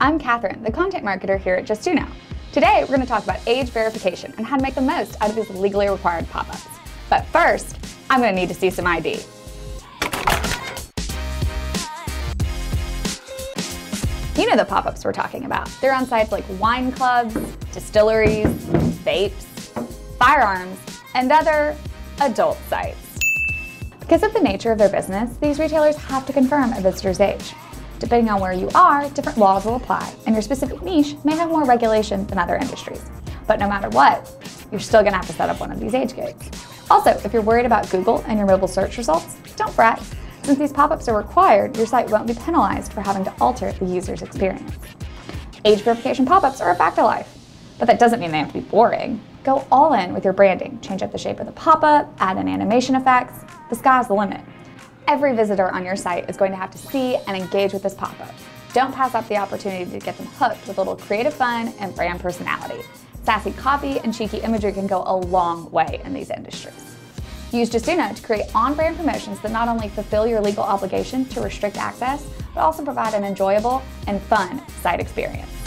I'm Catherine, the content marketer here at Justuno. Today, we're going to talk about age verification and how to make the most out of these legally required pop-ups. But first, I'm going to need to see some ID. You know the pop-ups we're talking about. They're on sites like wine clubs, distilleries, vapes, firearms, and other adult sites. Because of the nature of their business, these retailers have to confirm a visitor's age. Depending on where you are, different laws will apply, and your specific niche may have more regulation than other industries. But no matter what, you're still gonna have to set up one of these age gates. Also, if you're worried about Google and your mobile search results, don't fret. Since these pop-ups are required, your site won't be penalized for having to alter the user's experience. Age verification pop-ups are a fact of life, but that doesn't mean they have to be boring. Go all in with your branding. Change up the shape of the pop-up, add in animation effects. The sky's the limit. Every visitor on your site is going to have to see and engage with this pop-up. Don't pass up the opportunity to get them hooked with a little creative fun and brand personality. Sassy copy and cheeky imagery can go a long way in these industries. Use Justuno to create on-brand promotions that not only fulfill your legal obligation to restrict access, but also provide an enjoyable and fun site experience.